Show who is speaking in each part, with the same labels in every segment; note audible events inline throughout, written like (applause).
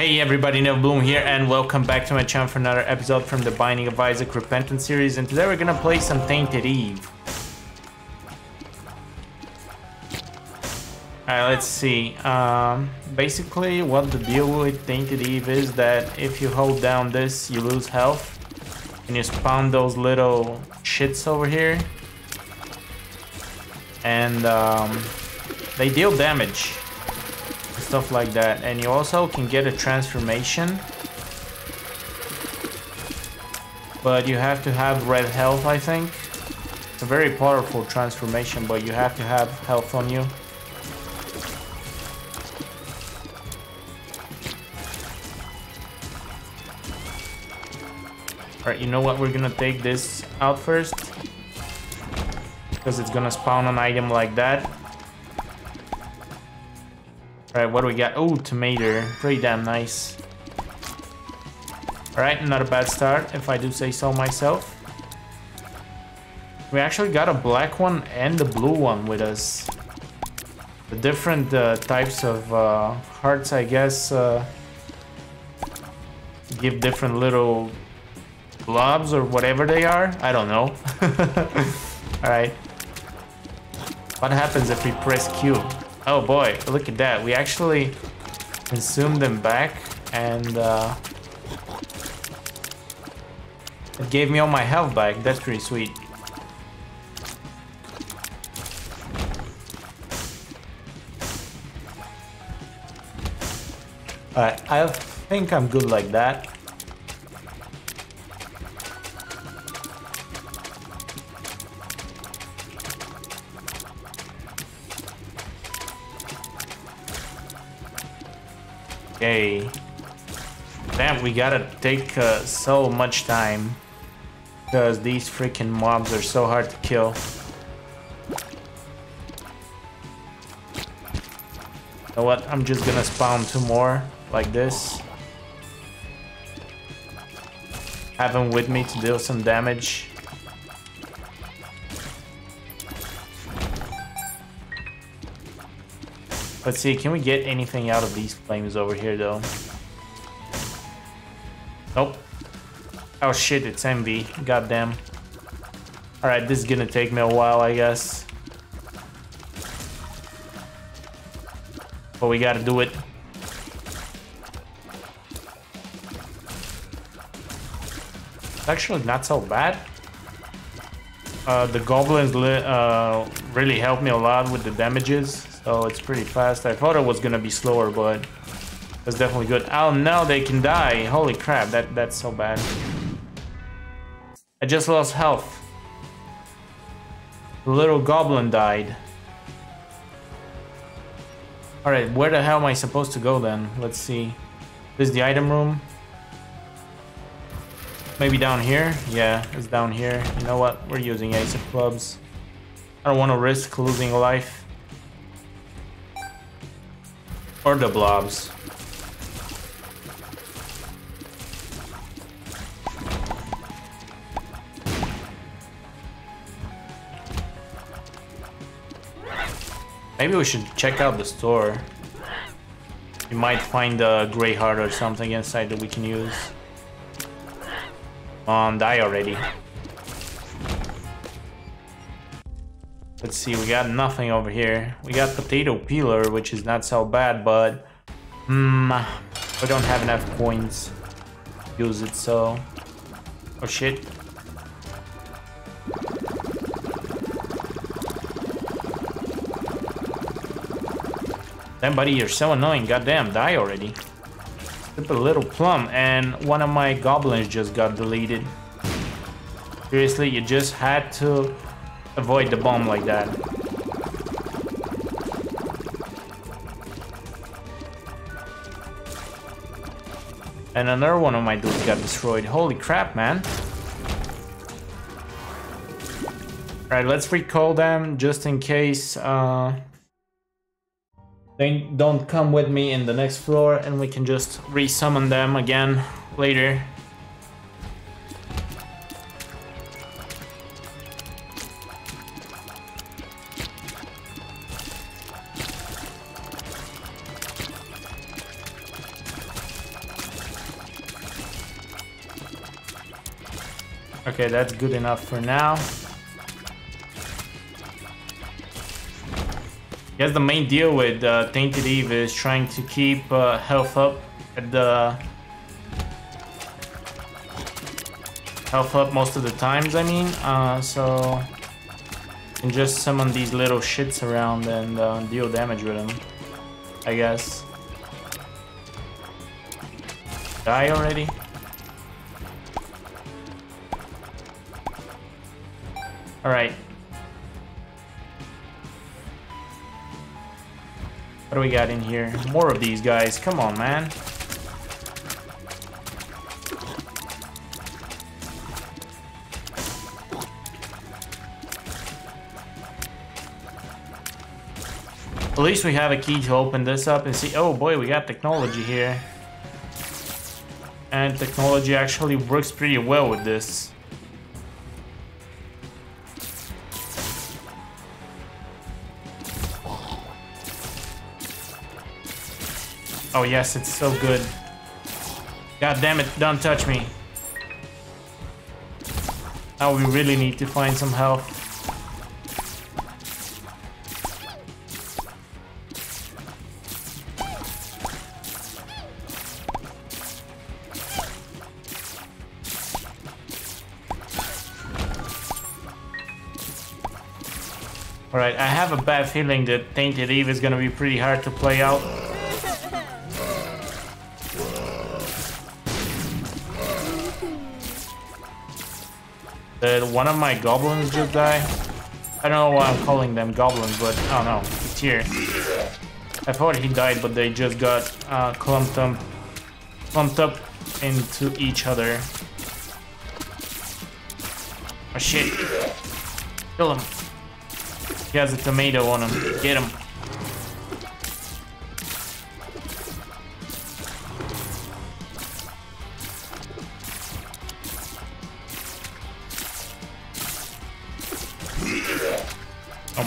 Speaker 1: Hey everybody, Nevabloom here and welcome back to my channel for another episode from the Binding of Isaac Repentance series and today we're gonna play some Tainted Eve. Alright, let's see. Um, basically what the deal with Tainted Eve is that if you hold down this, you lose health. And you spawn those little shits over here. And um, they deal damage stuff like that. And you also can get a transformation. But you have to have red health, I think. It's a very powerful transformation, but you have to have health on you. Alright, you know what? We're gonna take this out first. Because it's gonna spawn an item like that. Alright, what do we got? Oh, tomato. Pretty damn nice. Alright, not a bad start, if I do say so myself. We actually got a black one and a blue one with us. The different uh, types of uh, hearts, I guess, uh, give different little blobs or whatever they are. I don't know. (laughs) Alright. What happens if we press Q? Oh boy, look at that. We actually consumed them back and uh, it gave me all my health back. That's pretty sweet. Alright, I think I'm good like that. Okay. Damn, we gotta take uh, so much time. Because these freaking mobs are so hard to kill. You know what? I'm just gonna spawn two more like this. Have them with me to deal some damage. Let's see, can we get anything out of these flames over here, though? Nope. Oh shit, it's envy. Goddamn. Alright, this is gonna take me a while, I guess. But we gotta do it. It's actually not so bad. Uh, the goblins uh, really helped me a lot with the damages. So it's pretty fast. I thought it was gonna be slower, but it's definitely good. Oh now they can die. Holy crap, that that's so bad. I just lost health. The little goblin died. Alright, where the hell am I supposed to go then? Let's see. This is the item room. Maybe down here? Yeah, it's down here. You know what? We're using Ace of Clubs. I don't want to risk losing life. Or the blobs. Maybe we should check out the store. You might find a gray heart or something inside that we can use. On, um, die already. Let's see, we got nothing over here. We got potato peeler, which is not so bad, but... Hmm, we don't have enough coins use it, so... Oh shit. Damn, buddy, you're so annoying. Goddamn, die already. A little plum, and one of my goblins just got deleted. Seriously, you just had to avoid the bomb like that. And another one of my dudes got destroyed. Holy crap, man. Alright, let's recall them just in case uh, they don't come with me in the next floor and we can just resummon them again later. Okay, that's good enough for now. Guess the main deal with uh, Tainted Eve is trying to keep uh, health up at the health up most of the times. I mean, uh, so and just summon these little shits around and uh, deal damage with them. I guess. Die already? Alright. What do we got in here? More of these guys. Come on, man. At least we have a key to open this up and see. Oh boy, we got technology here. And technology actually works pretty well with this. Oh yes, it's so good. God damn it, don't touch me. Now we really need to find some health. Alright, I have a bad feeling that Tainted Eve is gonna be pretty hard to play out. Did one of my goblins just die? I don't know why I'm calling them goblins, but I don't know. It's here. I thought he died, but they just got uh, clumped up, clumped up into each other. Oh shit. Kill him. He has a tomato on him. Get him.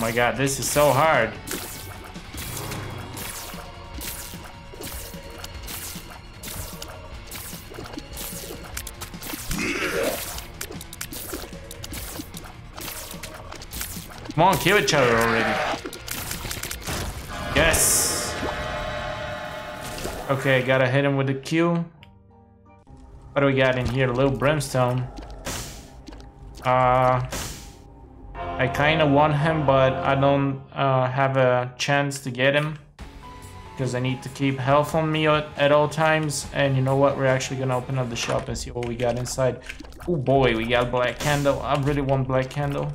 Speaker 1: My god, this is so hard. Come on, kill each other already. Yes. Okay, gotta hit him with the Q. What do we got in here? A little brimstone. Uh, I kind of want him, but I don't uh, have a chance to get him. Because I need to keep health on me at, at, all times. And you know what? We're actually going to open up the shop and see what we got inside. Oh boy, we got black candle. I really want black candle.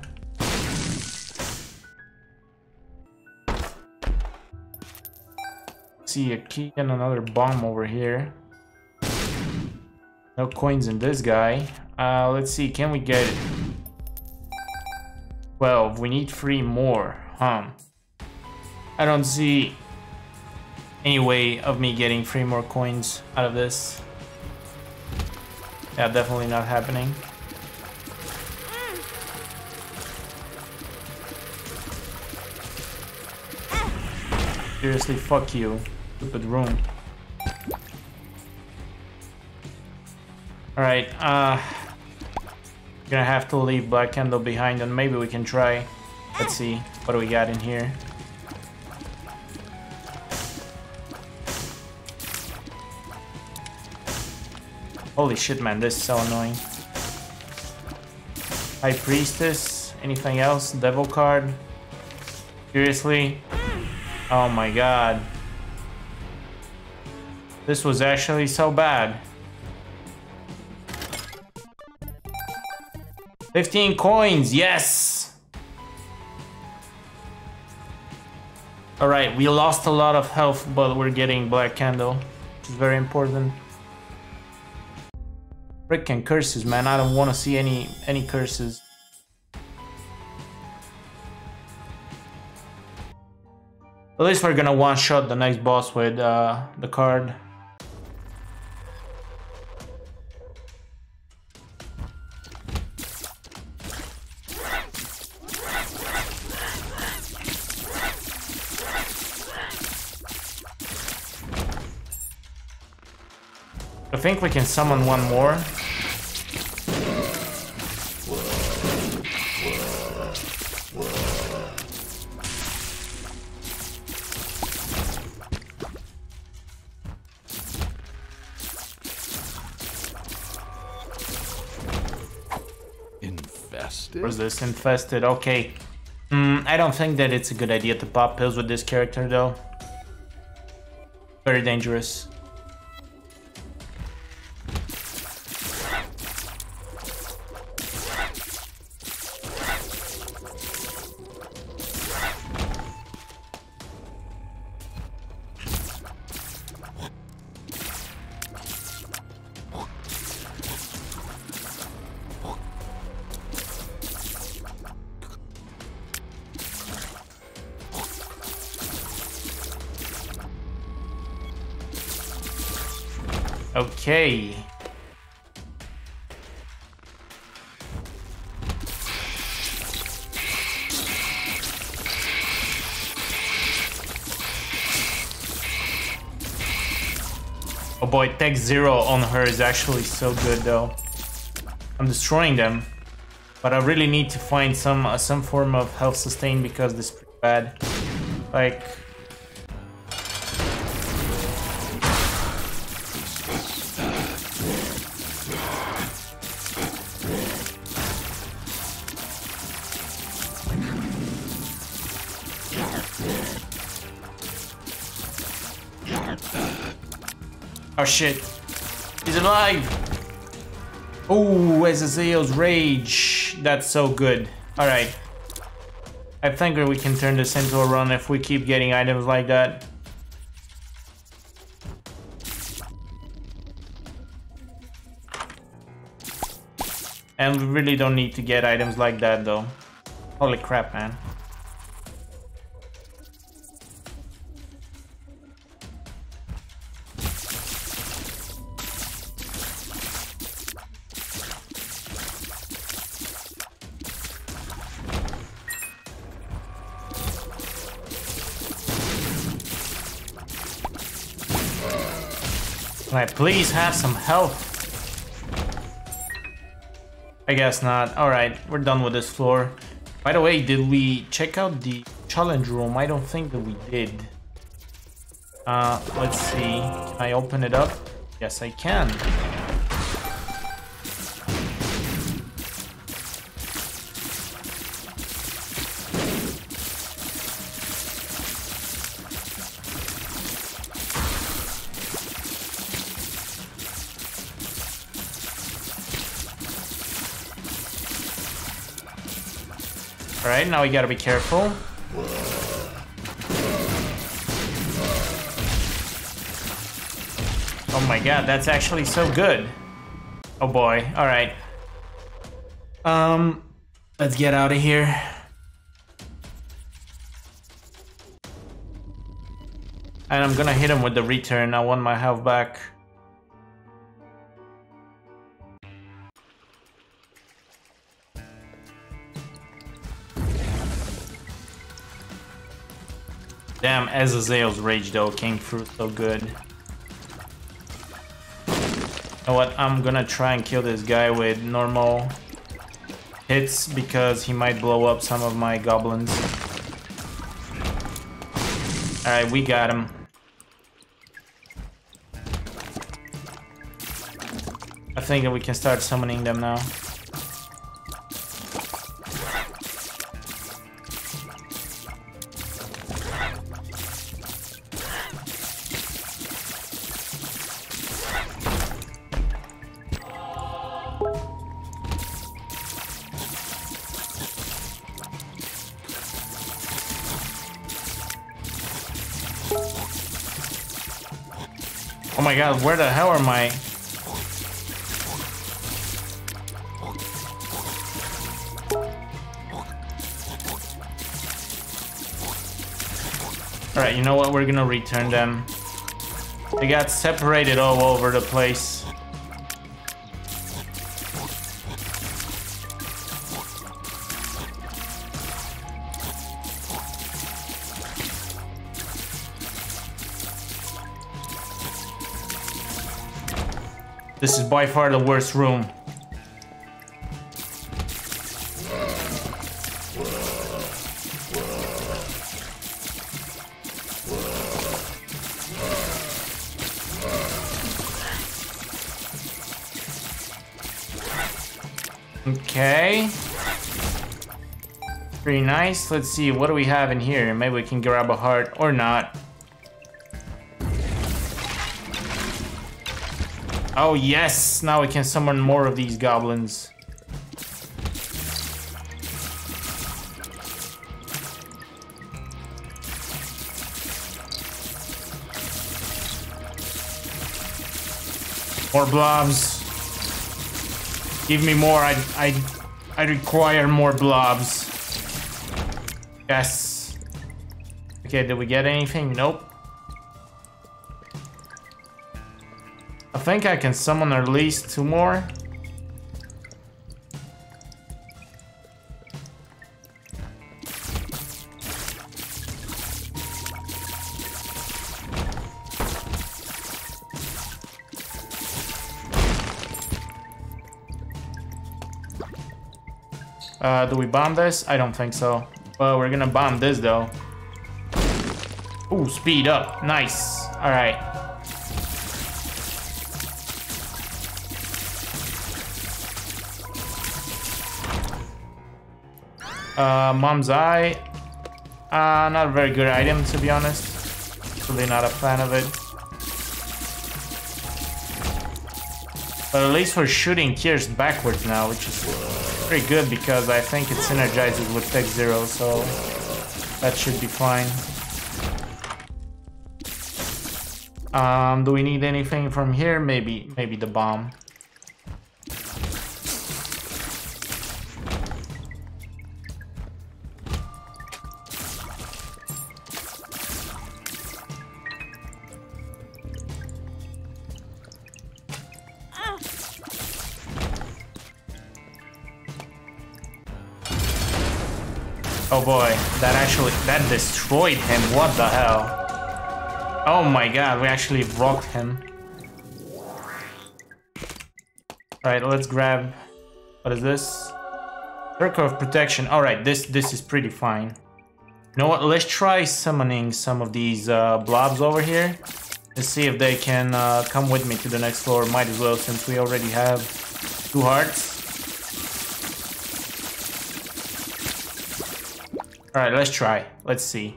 Speaker 1: See a key and another bomb over here. No coins in this guy. Uh, let's see, can we get it? 12. We need three more. Huh. I don't see any way of me getting three more coins out of this. Yeah, definitely not happening. Seriously, fuck you. Stupid room. Alright, uh... Gonna have to leave Black Candle behind and maybe we can try. Let's see, what do we got in here? Holy shit, man, this is so annoying. High Priestess, anything else? Devil card? Seriously? Oh my god. This was actually so bad. 15 coins, yes! Alright, we lost a lot of health, but we're getting Black Candle, which is very important. Freaking curses, man, I don't want to see any, any curses. At least we're gonna one-shot the next boss with uh, the card. I think we can summon one more.
Speaker 2: Infested?
Speaker 1: Where's this? Infested, okay. Mm, I don't think that it's a good idea to pop pills with this character though. Very dangerous. Okay. Oh boy, Tech Zero on her is actually so good though. I'm destroying them. But I really need to find some uh, some form of health sustain because this is pretty bad. Like shit. He's alive! Oh, Azazel's Rage. That's so good. Alright. I think we can turn this into a run if we keep getting items like that. And we really don't need to get items like that though. Holy crap, man. Please have some health? I guess not. Alright, we're done with this floor. By the way, did we check out the challenge room? I don't think that we did. Uh, let's see. Can I open it up? Yes, I can. Now we gotta be careful. Oh my god, that's actually so good. Oh boy, alright. Um, let's get out of here. And I'm gonna hit him with the return. I want my health back. Damn, Azazel's Rage though came through so good. You know what? I'm gonna try and kill this guy with normal hits because he might blow up some of my goblins. Alright, we got him. I think that we can start summoning them now. God, where the hell am I? Alright, you know what? We're gonna return them. They got separated all over the place. This is by far the worst room. Okay. Pretty nice. Let's see, what do we have in here? Maybe we can grab a heart or not. Oh yes, now we can summon more of these goblins. More blobs. Give me more. I I I require more blobs. Yes. Okay, did we get anything? Nope. Think I can summon at least two more. Uh, do we bomb this? I don't think so. Well, we're gonna bomb this though. Ooh, speed up. Nice. Alright. Uh, Mom's Eye. Uh, not a very good item, to be honest. Really not a fan of it. But at least we're shooting Tears backwards now, which is pretty good because I think it synergizes with Tech Zero, so that should be fine. Um, do we need anything from here? Maybe, maybe the bomb. Oh boy, that actually, that destroyed him, what the hell? Oh my god, we actually rocked him. Alright, let's grab, what is this? Circle of Protection, alright, this, this is pretty fine. You know what, let's try summoning some of these uh, blobs over here. Let's see if they can uh, come with me to the next floor, might as well since we already have two hearts. Alright, let's try. Let's see.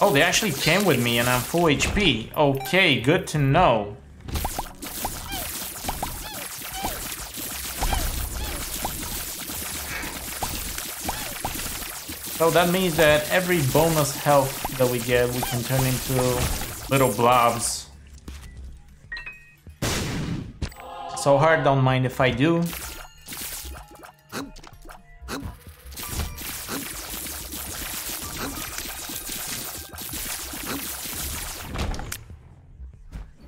Speaker 1: Oh, they actually came with me and I'm full HP. Okay, good to know. So that means that every bonus health that we get, we can turn into little blobs. So hard, don't mind if I do.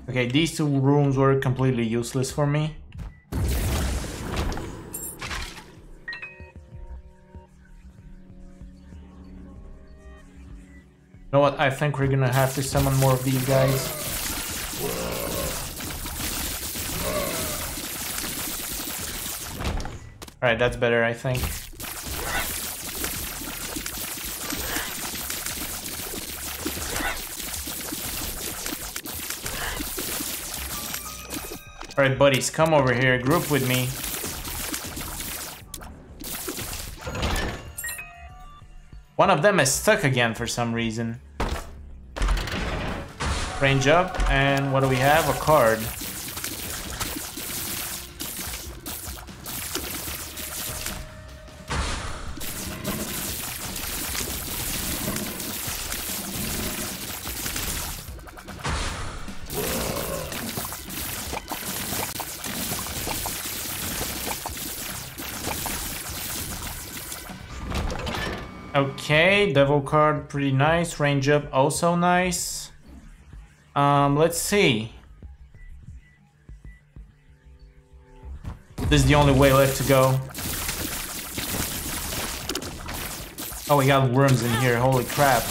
Speaker 1: Okay, these two rooms were completely useless for me. Know what? I think we're gonna have to summon more of these guys. Alright, that's better, I think. Alright, buddies, come over here, group with me. One of them is stuck again for some reason. Range up, and what do we have? A card. Devil card, pretty nice. Range up, also nice. Um, let's see. This is the only way left to go. Oh, we got worms in here, holy crap.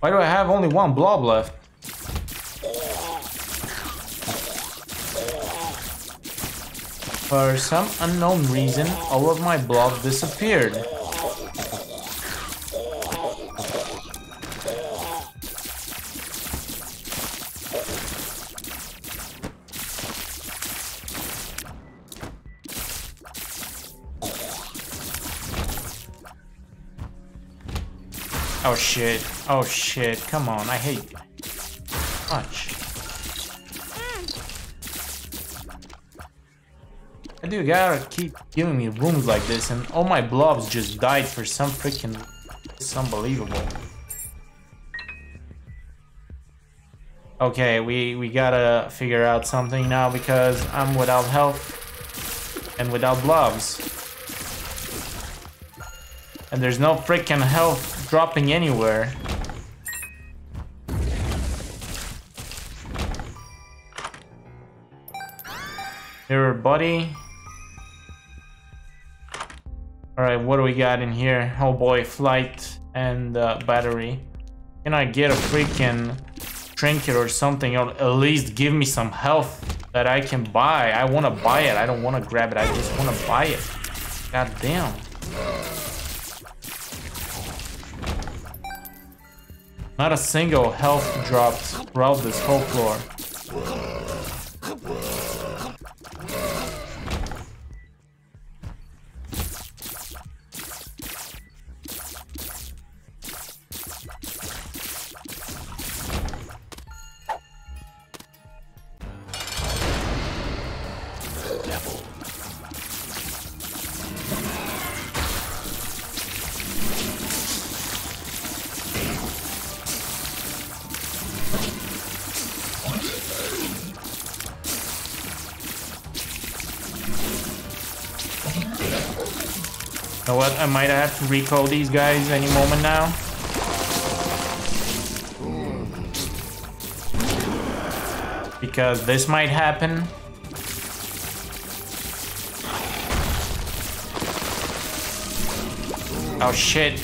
Speaker 1: Why do I have only one blob left? For some unknown reason, all of my blobs disappeared. Oh shit. Oh shit. Come on. I hate much. I do you gotta keep giving me rooms like this and all my blobs just died for some freaking... It's unbelievable. Okay, we, we gotta figure out something now because I'm without health and without blobs. And there's no freaking health dropping anywhere. Mirror body. Alright, what do we got in here? Oh boy, flight and uh, battery. Can I get a freaking trinket or something or at least give me some health that I can buy? I want to buy it. I don't want to grab it. I just want to buy it. God damn. Not a single health dropped throughout this whole floor. Recall these guys any moment now. Because this might happen. Oh shit.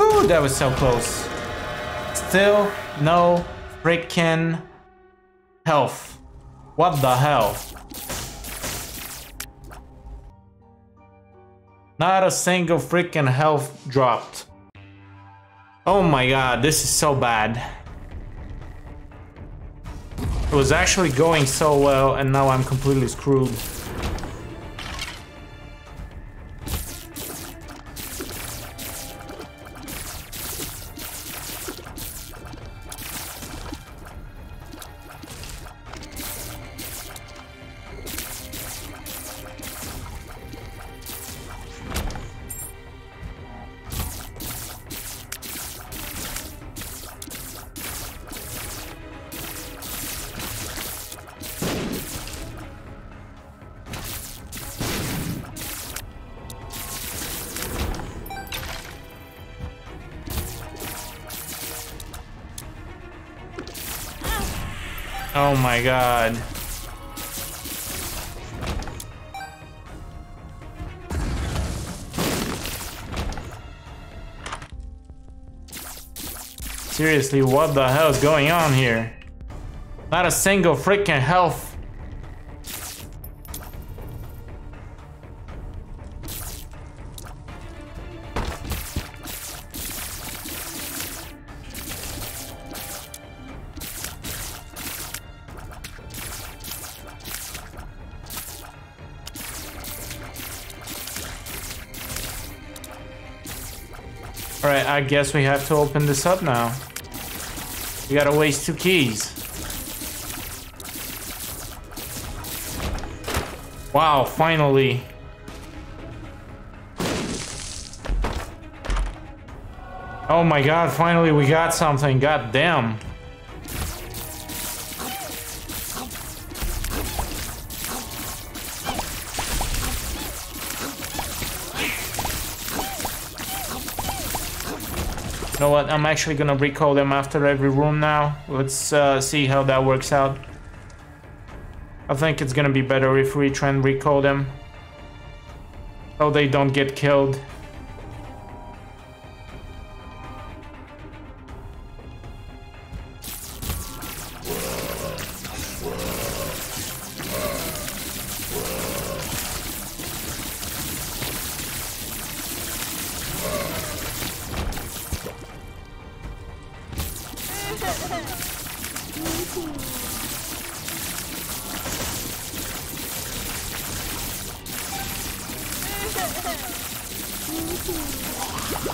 Speaker 1: Ooh, that was so close. Still no freaking health. What the hell? Not a single freaking health dropped. Oh my god, this is so bad. It was actually going so well and now I'm completely screwed. God. Seriously, what the hell is going on here? Not a single freaking health I guess we have to open this up now. We gotta waste two keys. Wow, finally. Oh my god, finally we got something. God damn. What? I'm actually gonna recall them after every room now. Let's uh, see how that works out. I think it's gonna be better if we try and recall them. So they don't get killed.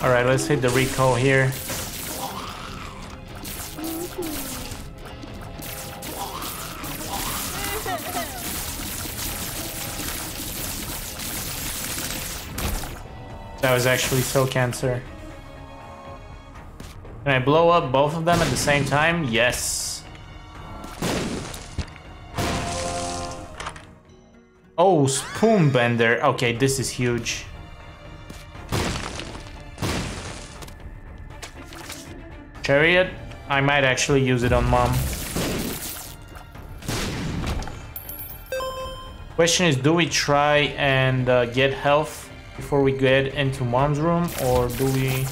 Speaker 1: Alright, let's hit the recall here. That was actually so cancer. Can I blow up both of them at the same time? Yes. Oh, spoon bender. Okay, this is huge. Chariot? I might actually use it on mom. Question is, do we try and uh, get health before we get into mom's room, or do we...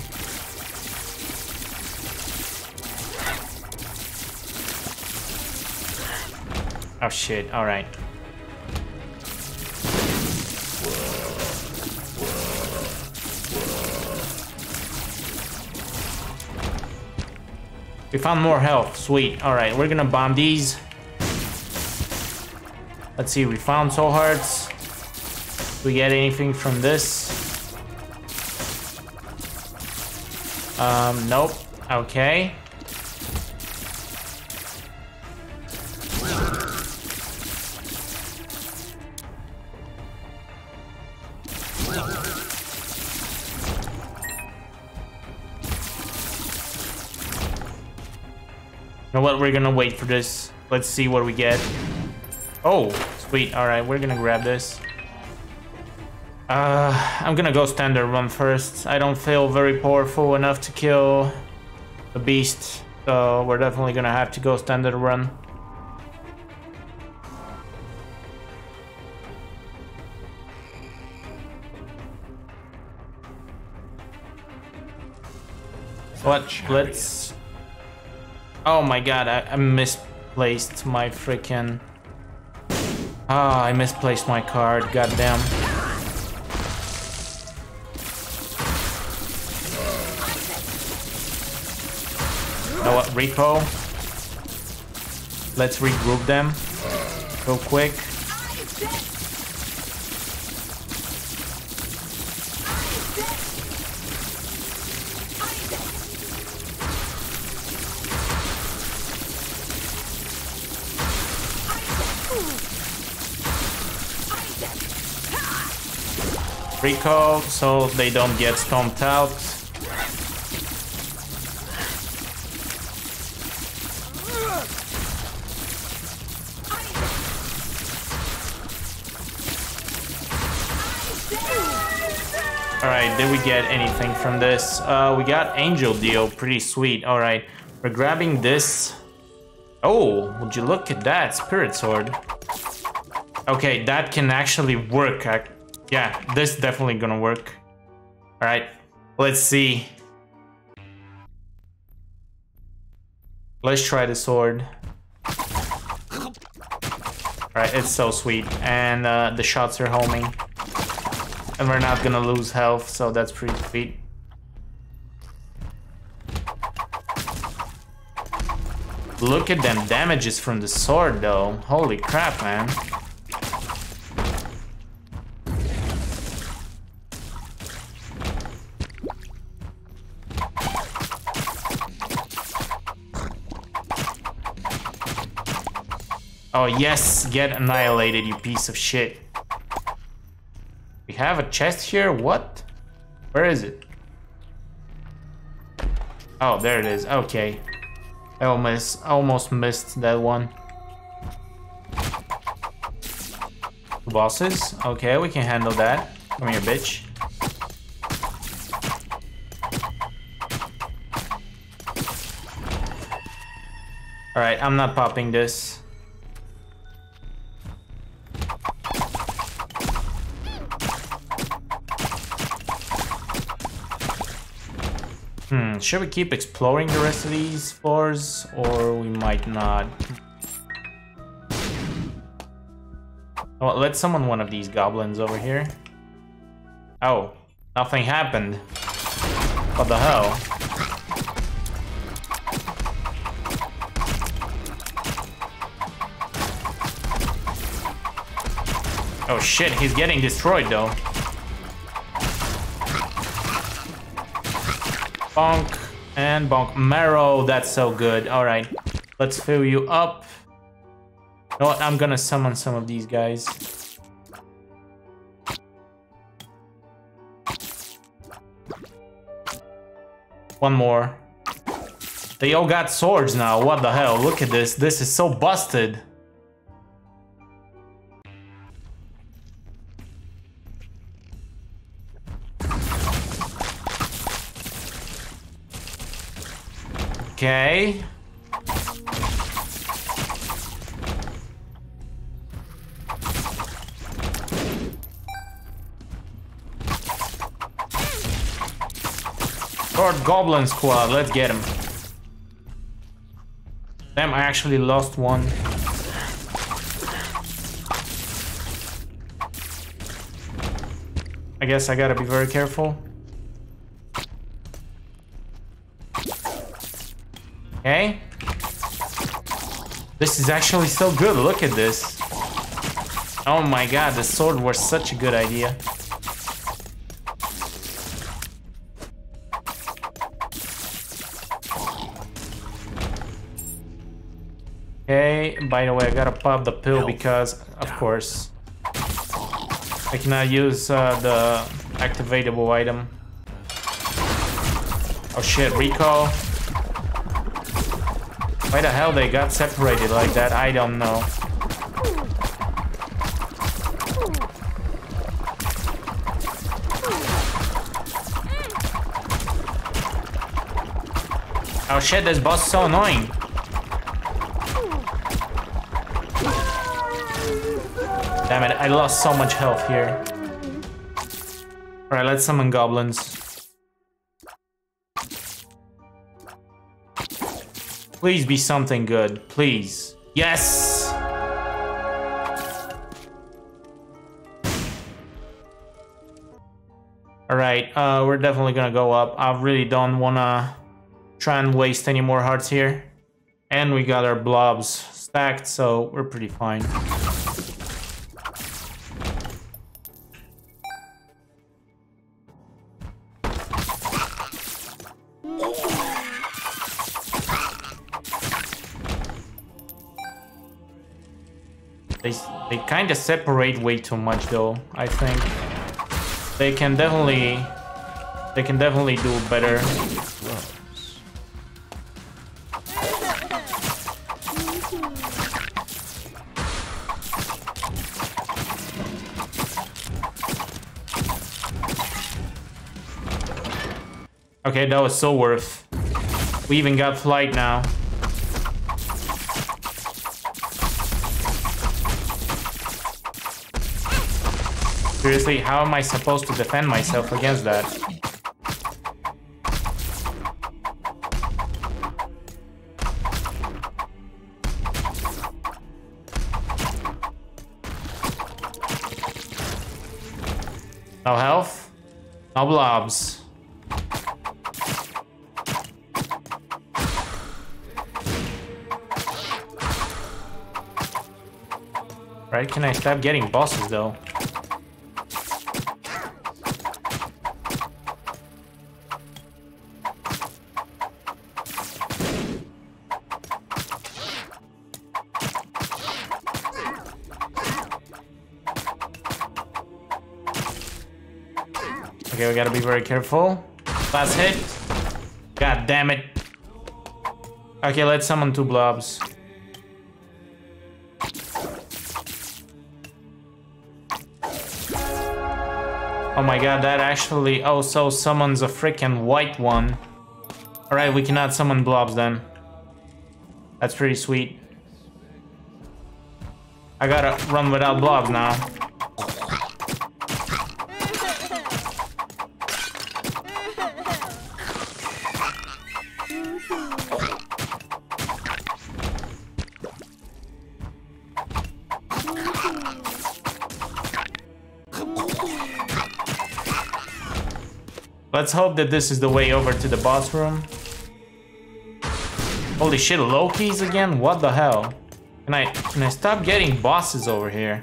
Speaker 1: Oh shit, alright. We found more health, sweet. Alright, we're gonna bomb these. Let's see, we found soul hearts. Do we get anything from this? Um, nope. Okay. What? We're gonna wait for this. Let's see what we get. Oh, sweet. All right, we're gonna grab this. Uh, I'm gonna go standard run first. I don't feel very powerful enough to kill the beast, so we're definitely gonna have to go standard run. What? Let's Oh my god, I, I misplaced my freaking... Ah, I misplaced my card, goddamn. You know what, repo? Let's regroup them real quick. So they don't get stomped out. Alright, did we get anything from this? Uh, we got Angel Deal, pretty sweet. Alright, we're grabbing this. Oh, would you look at that, Spirit Sword. Okay, that can actually work. Yeah, this definitely gonna work. Alright, let's see. Let's try the sword. Alright, it's so sweet. And uh, the shots are homing. And we're not gonna lose health, so that's pretty sweet. Look at them damages from the sword though. Holy crap, man. Oh, yes, get annihilated, you piece of shit. We have a chest here? What? Where is it? Oh, there it is. Okay. I almost, almost missed that one. Bosses? Okay, we can handle that. Come here, bitch. Alright, I'm not popping this. should we keep exploring the rest of these floors or we might not? Oh, Let's summon one of these goblins over here. Oh, nothing happened. What the hell? Oh shit, he's getting destroyed though. Bonk and bonk. Marrow, that's so good. Alright, let's fill you up. You know what, I'm gonna summon some of these guys. One more. They all got swords now, what the hell? Look at this, this is so busted. Okay. Lord Goblin Squad, let's get him. Damn, I actually lost one. I guess I gotta be very careful. Okay. This is actually so good. Look at this. Oh my god, the sword was such a good idea. Okay, by the way, I gotta pop the pill because, of course, I cannot use uh, the activatable item. Oh shit, recall. Why the hell they got separated like that, I don't know. Oh shit, this boss is so annoying. Damn it, I lost so much health here. Alright, let's summon goblins. Please be something good. Please. Yes! Alright, uh, we're definitely gonna go up. I really don't wanna try and waste any more hearts here. And we got our blobs stacked, so we're pretty fine. Kind of separate way too much though, I think. They can definitely... They can definitely do better. Okay, that was so worth. We even got flight now. Seriously, how am I supposed to defend myself against that? No health, no blobs. Right, can I stop getting bosses though? Gotta be very careful. Last hit. God damn it. Okay, let's summon two blobs. Oh my god, that actually also summons a freaking white one. Alright, we cannot summon blobs then. That's pretty sweet. I gotta run without blobs now. Let's hope that this is the way over to the boss room. Holy shit, Loki's again? What the hell? Can I, can I stop getting bosses over here?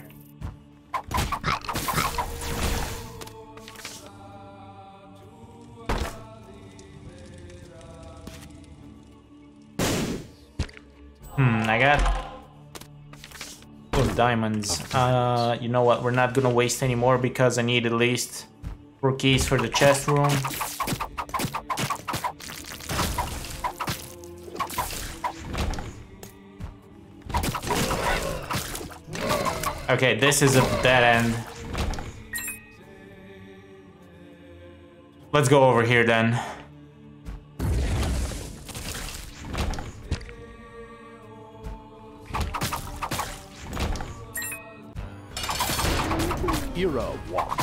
Speaker 1: Hmm, I got diamonds. Uh, you know what? We're not gonna waste anymore because I need at least four keys for the chest room. Okay, this is a dead end. Let's go over here then.
Speaker 2: Hero walk.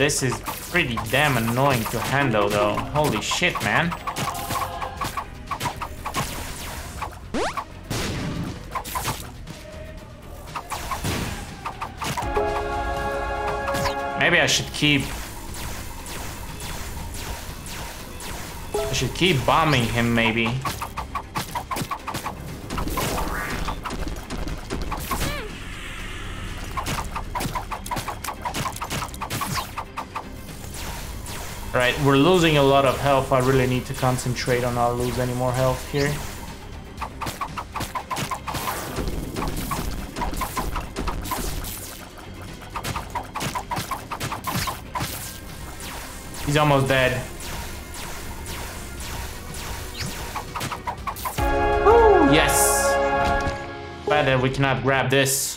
Speaker 1: This is pretty damn annoying to handle though. Holy shit, man. Maybe I should keep... I should keep bombing him, maybe. Right, we're losing a lot of health. I really need to concentrate on not lose any more health here. He's almost dead. Yes! Bad that we cannot grab this.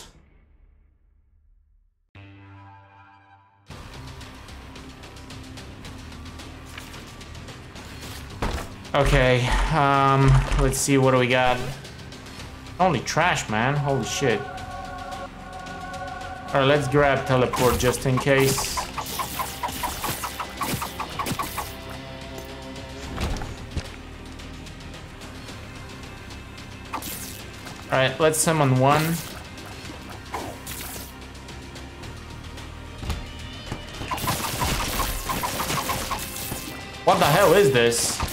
Speaker 1: Okay, um, let's see what do we got. Only trash, man. Holy shit. Alright, let's grab teleport just in case. Alright, let's summon one. What the hell is this?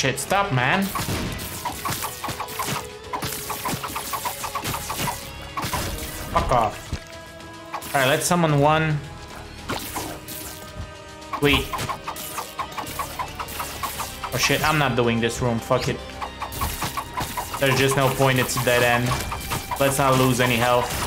Speaker 1: Shit, stop, man. Fuck off. Alright, let's summon one. Wait. Oh shit, I'm not doing this room. Fuck it. There's just no point, it's a dead end. Let's not lose any health.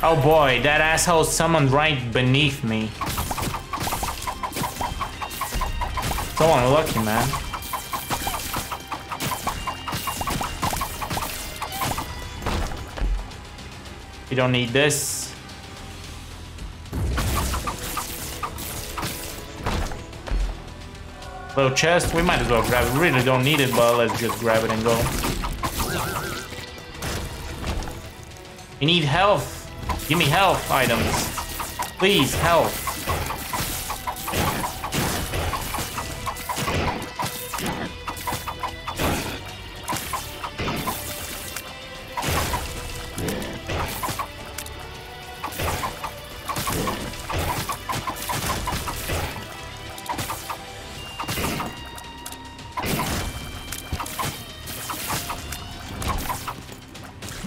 Speaker 1: Oh boy, that asshole summoned right beneath me. So unlucky, man. We don't need this. Little chest, we might as well grab it. We really don't need it, but let's just grab it and go. We need health. Give me health items. Please, health.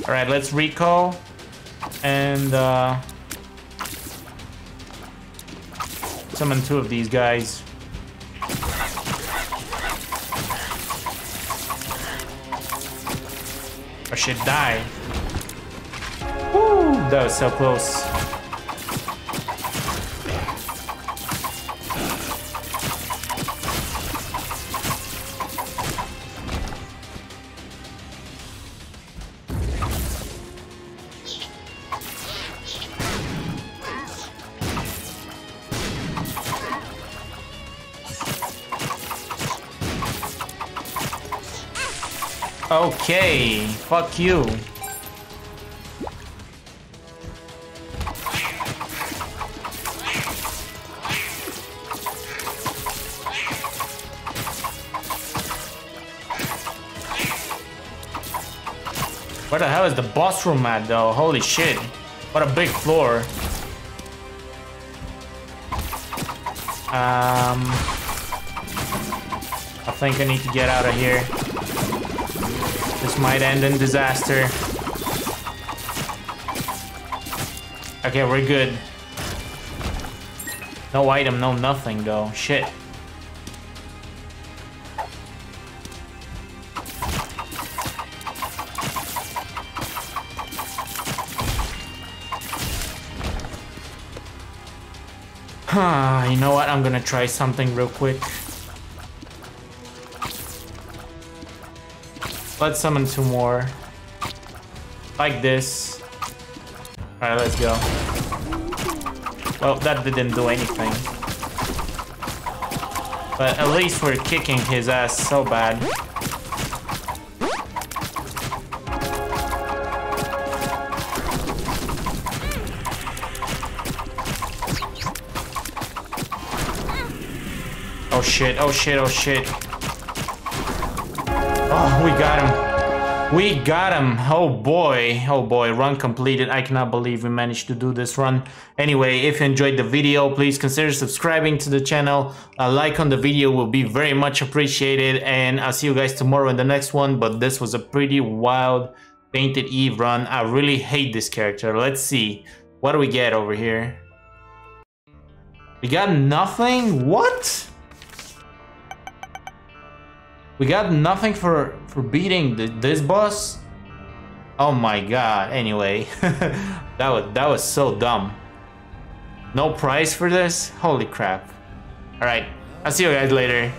Speaker 1: All right, let's recall and uh, summon two of these guys. I should die. Woo, that was so close. Okay, fuck you. Where the hell is the boss room at though? Holy shit. What a big floor. Um, I think I need to get out of here. This might end in disaster. Okay, we're good. No item, no nothing though. Shit. You know what? I'm gonna try something real quick. Let's summon two more. Like this. Alright, let's go. Well, that didn't do anything. But at least we're kicking his ass so bad. Oh shit, oh shit, oh shit. Oh, we got him. We got him. Oh boy. Oh boy. Run completed. I cannot believe we managed to do this run. Anyway, if you enjoyed the video, please consider subscribing to the channel. A like on the video will be very much appreciated. And I'll see you guys tomorrow in the next one. But this was a pretty wild Tainted Eve run. I really hate this character. Let's see. What do we get over here? We got nothing? What? We got nothing for for beating this boss. Oh my god. Anyway, (laughs) that was that was so dumb. No price for this? Holy crap. All right. I'll see you guys later.